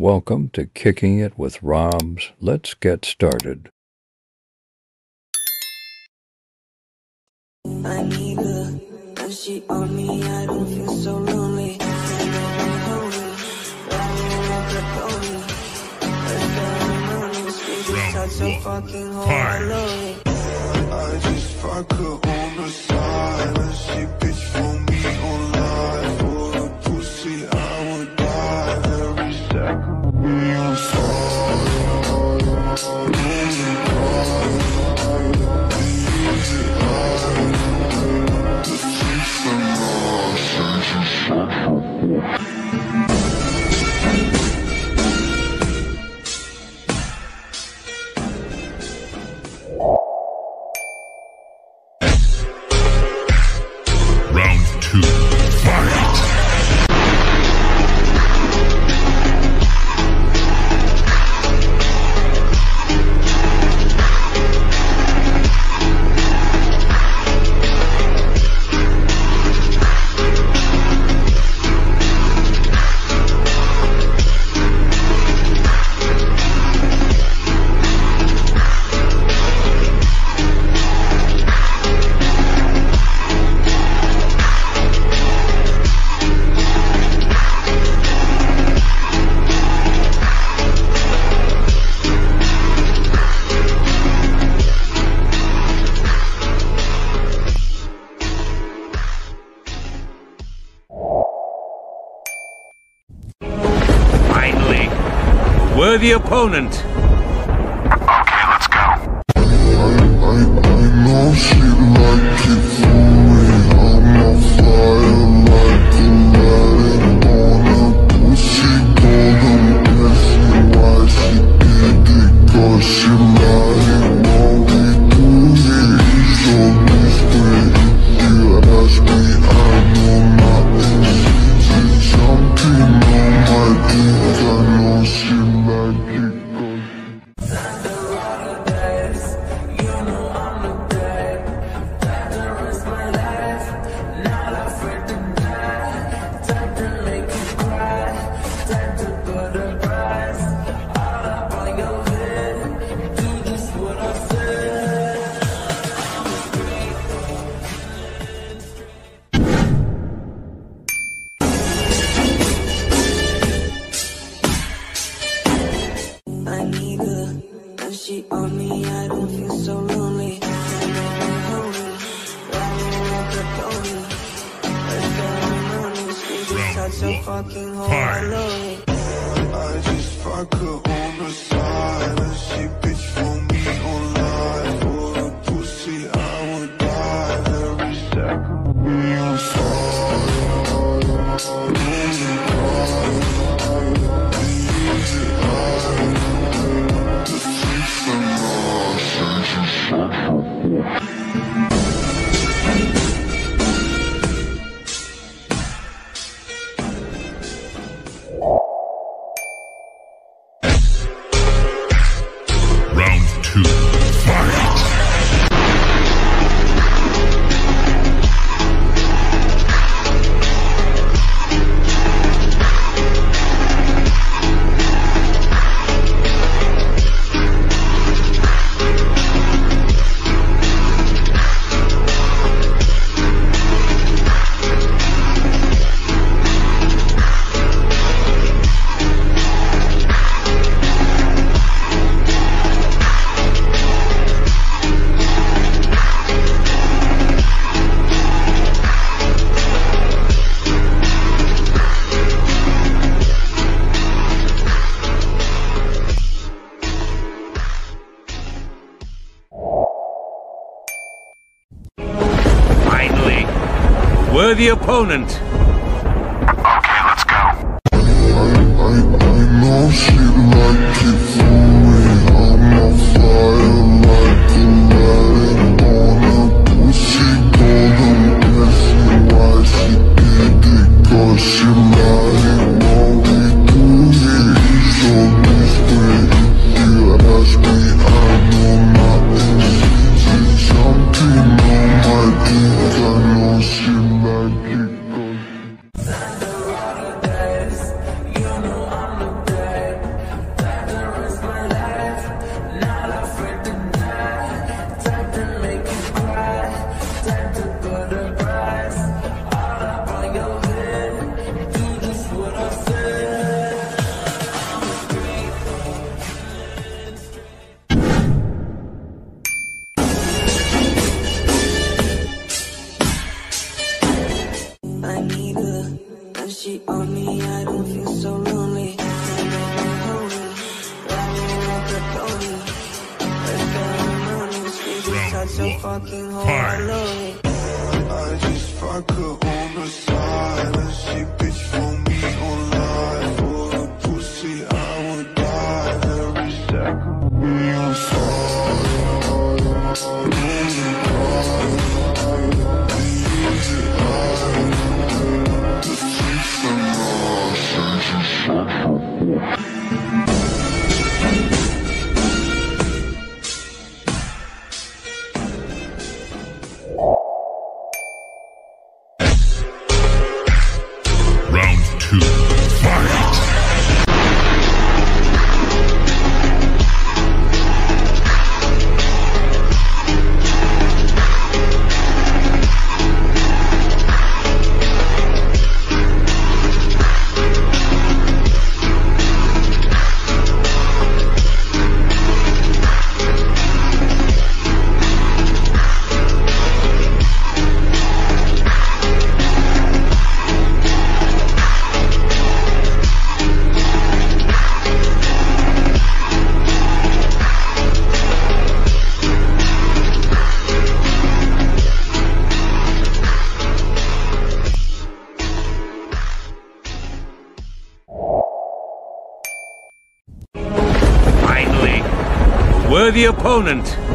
Welcome to Kicking It with Robs. Let's get started. I need her, and she on me, I don't feel so lonely. I just fuck her on the side, and she bitch for me online. For the pussy, I the opponent. Fucking fine. I just fuck her on the side and she bitch for me online. For pussy, I would die every second. The opponent. so fucking hard. I love it. I just fuck her on the side she bitch for me online. the opponent.